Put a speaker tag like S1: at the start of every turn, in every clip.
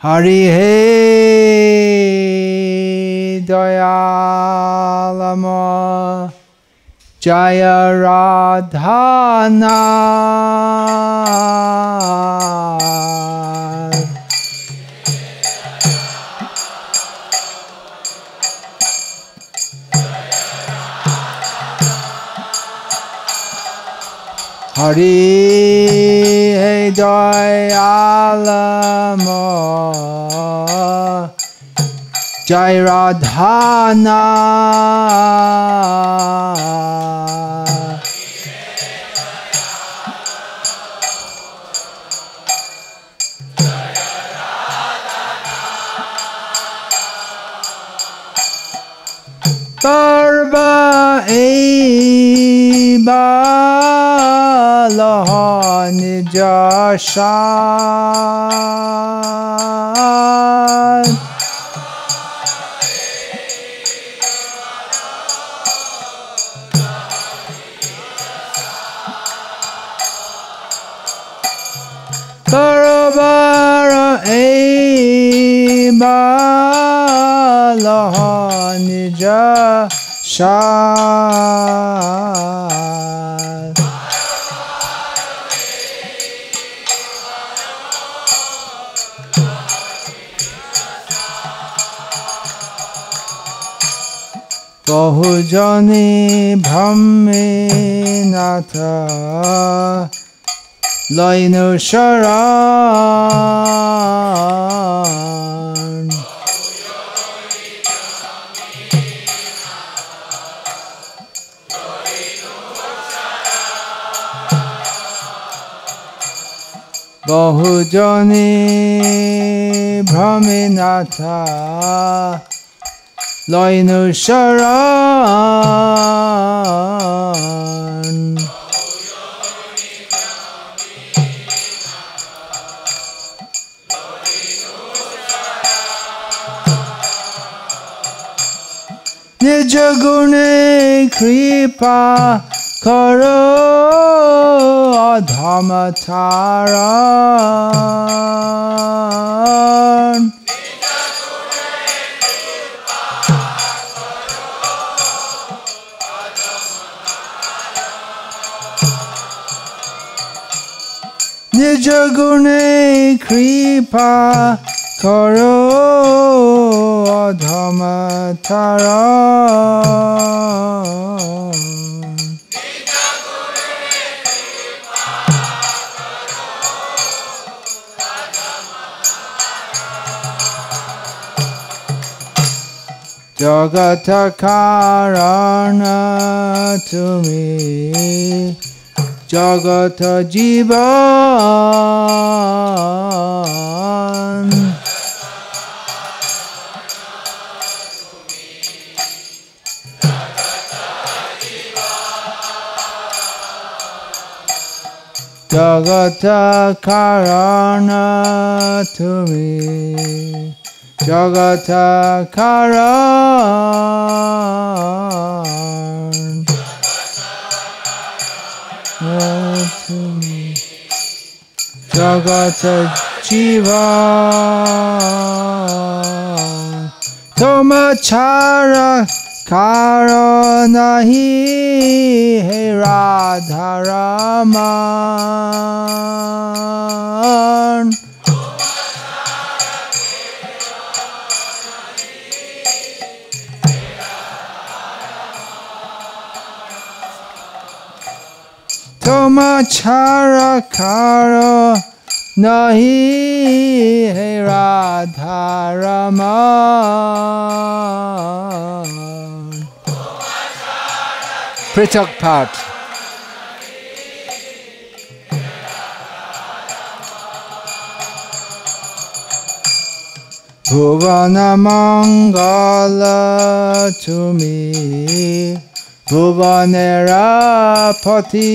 S1: Hari He Dayalama Jaya Radhana. Hari Jai Alamo Jai Radhana Barba Eva Lahanijashan. Barabara Ema Lahanijashan. বহুজনে ভ্রমে নাথ লইন শরণ বহুজনে ভ্রমে নাথ লইন শরণ নিজ কৃপা কর অধম ছাড় নিজ গুণে কৃপা কর অধম তার। জগত কারণ তুমি জগত জীবন। জগত কারণ তুমি জগত কারণ তুমি জগত জীবন। তোমা ছাড়া কারণ নাহি হে রাধা রমন তোমা ছাড়া কারও নাহি হে রাধা রমন পৃথক পাঠ ভুবন মঙ্গল তুমি ভুবনের পথি ভুবন মঙ্গল তুমি Bhuvanerapati.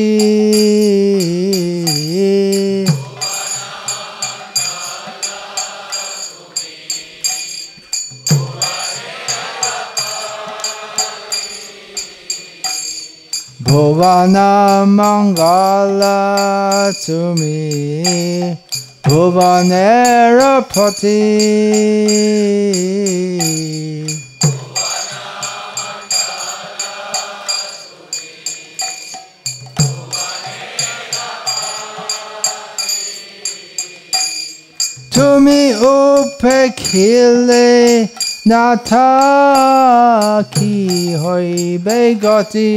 S1: Bhuvana Mangala to me, Bhuvanerapati. তুমি উপেক্ষিলে নাথা কি হইবে গতি।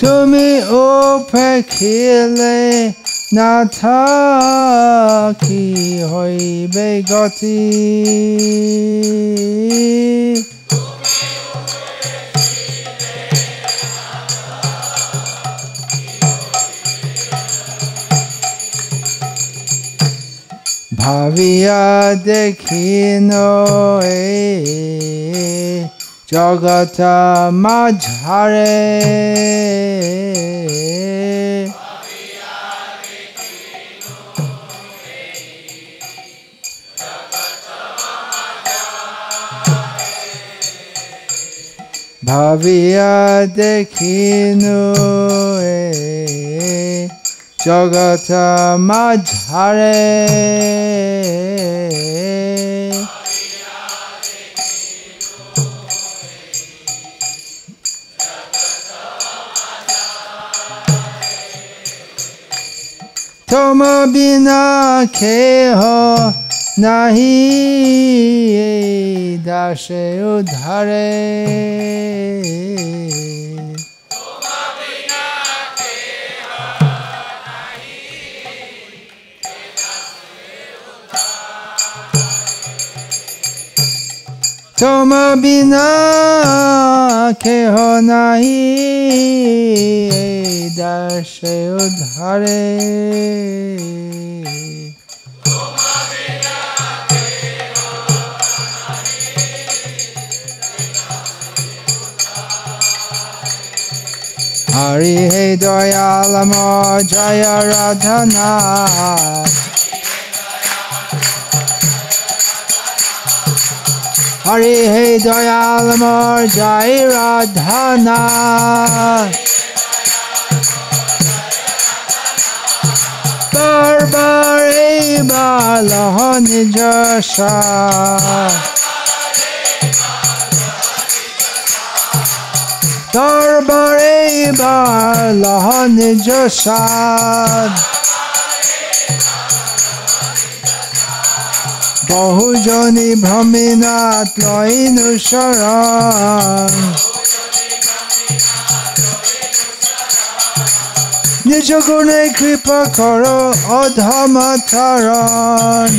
S1: তুমি উপেক্ষিলে নাথা কি হইবে গতি। ভাবিয়া দেখিন এ জগত মাঝারে ভাবিয়া দেখিনু জগত মাঝারে। তোম বিনা খেহ নাহি দাসে উদ্ধারে। তোম বিনা কেহ নাহি দাসে উদ্ধারে। হরি হে দয়ালম জয় রাধনা হরি হে দয়ালম জয় রাধনা বারবার এইবার লহ নিজ দরবারে লহ নিজ সাদ বহুজনী ভ্রমিনাথ লইনু শরণ। নিজ গুণে কৃপা কর অধম থরণ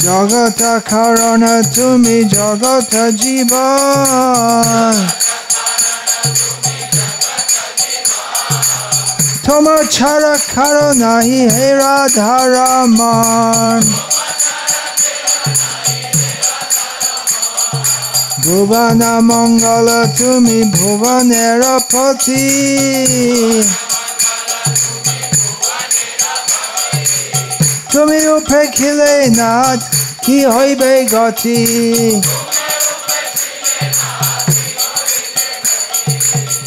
S1: জগত কারণ তুমি জগত জীবন তোমার ছাড়া কারও নাহি হে রাধারমন। ভুবন মঙ্গল, তুমি ভুবনের পথি তুমি উপেক্ষিলে নাথ কি হইবে গতি?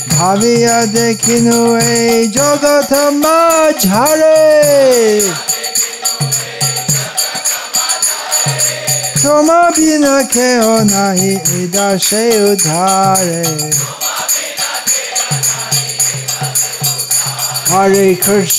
S1: ভাবিয়া দেখিনু এই জগত মাঝারে। তোমা বিনা কেহ নাহি দাসে উদ্ধারে। হরে কৃষ্ণ।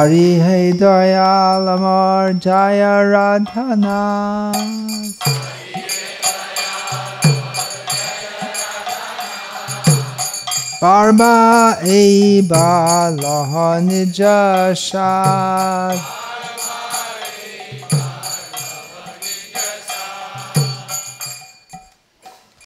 S1: হরি হে দয়াল আমার জয় রাধনা পার্বা এই বালহ নিজ সাদ